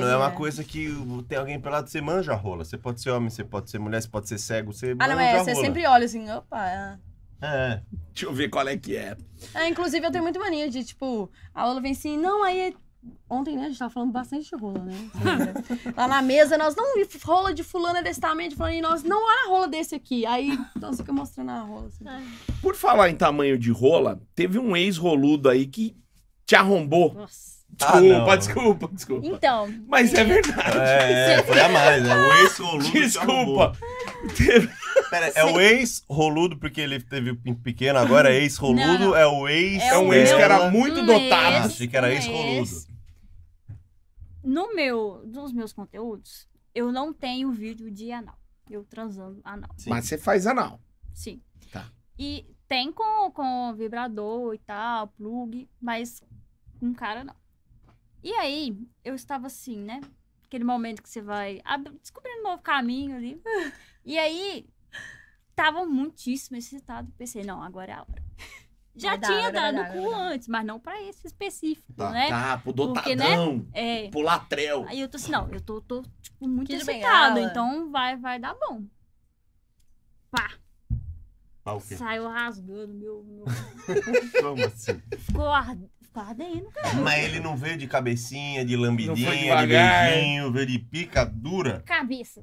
mano, é uma né? coisa que tem alguém pelado, você manja a rola. Você pode ser homem, você pode ser mulher, você pode ser cego, você Ah, não, é. Você sempre olha assim, opa. é. É. Deixa eu ver qual é que é. É, inclusive, eu tenho muita mania de, tipo, a Lola vem assim, não, aí. Ontem, né, a gente tava falando bastante de rola, né? Lá na mesa, nós não, e rola de fulano é desse tamanho, de fulano, e nós, não, olha a rola desse aqui. Aí, nós fica mostrando a rola, assim. Por falar em tamanho de rola, teve um ex-roludo aí que te arrombou. Nossa. Ah, Desculpa, não. desculpa, desculpa. Então, Mas é verdade. É, foi a mais. É o ex-roludo. Desculpa. Pera, é o ex-roludo, porque ele teve pinto pequeno, agora é ex-roludo, é o ex. É um o ex que era muito Um dotado. ex. Achei que era um ex-roludo. ex. no meu, nos meus conteúdos, eu não tenho vídeo de anal. Eu transando anal. Sim. Mas você faz anal. Sim. Tá. E tem com, com vibrador e tal, plug, mas com cara não. E aí, eu estava assim, né? Aquele momento que você vai descobrindo um novo caminho ali. E aí, tava muitíssimo excitado. Pensei, não, agora é a hora. Já Vai tinha dar, dado cu antes, mas não pra esse específico, Tá. né? Tá, pro Porque, dotadão. É. Pro latrel. Aí eu tô assim, não, eu tô, tô tipo, muito excitado, Bengala. então vai, vai dar bom. Pá, saiu rasgando meu. meu... Como assim? Ficou, cara. Mas ele não veio de cabecinha, de Não lambidinha, de beijinho, veio de pica dura. Cabeça.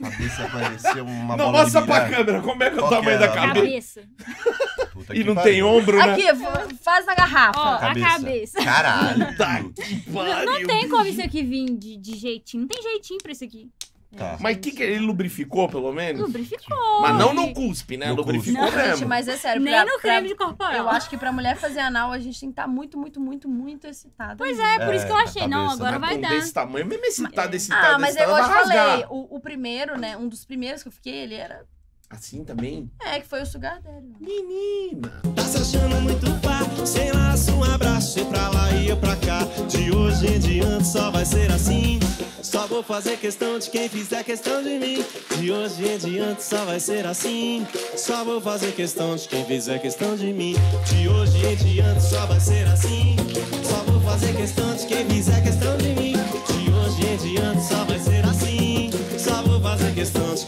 Cabeça parecia uma Não, bola mostra de pra câmera como é que é o Qual tamanho é da a- cabeça. Cabeça. Puta E não pariu. tem ombro, né? Aqui, fa- faz na garrafa. Ó, Cabeça. a cabeça. Caralho. Tá que pariu. Não tem como isso aqui vir de, de jeitinho. Não tem jeitinho pra isso aqui. Tá. Mas que que ele lubrificou, pelo menos? Lubrificou. Mas não no cuspe, né? No lubrificou cuspe. Não, mesmo. gente, mas é sério. Nem pra- no pra- creme de corporal. Eu acho que pra mulher fazer anal, a gente tem que estar muito, muito, muito, muito excitada. Pois mesmo. é, por isso que eu É, achei. a Não, cabeça, agora Mas vai dar. Desse tamanho, mesmo excitado, excitado, Ah, mas é excitado, igual eu falei, o, o primeiro, né? Um dos primeiros que eu fiquei, ele era. Assim também? É, que foi o sugar dele. Menina. Tá se achando muito pá, sem laço, um abraço, e pra lá e eu pra cá. De hoje em diante só vai ser assim. Só vou fazer questão de quem fizer questão de mim. De hoje em diante só vai ser assim. Só vou fazer questão de quem fizer questão de mim. De hoje em diante só vai ser assim. Só vou fazer questão de quem fizer questão de mim. De hoje em diante só vai ser assim. Só vou fazer questão de